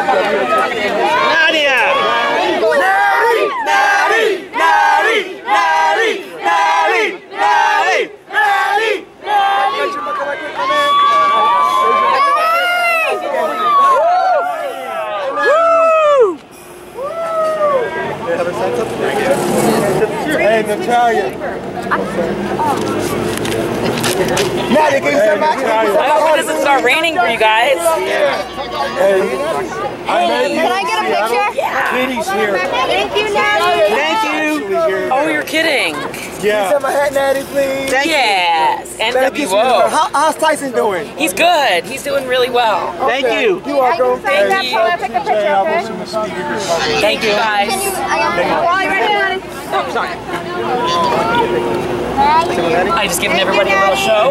Nadia! Hey, Natalya. Nadia, can you send my I hope doesn't start raining for you guys. Hey, Can I get a picture? Kitty's here. Thank you, Natty. Thank you! Oh, you're kidding. Yeah. Send my hat, Natty, please. Yes. Thank you. NWO. How, how's Tyson doing? He's good. He's doing really well. Thank you! You are going Thank you. Take a? Thank you guys. Can you, uh, I got While you're ready, Oh, sorry. I just giving everybody a little show.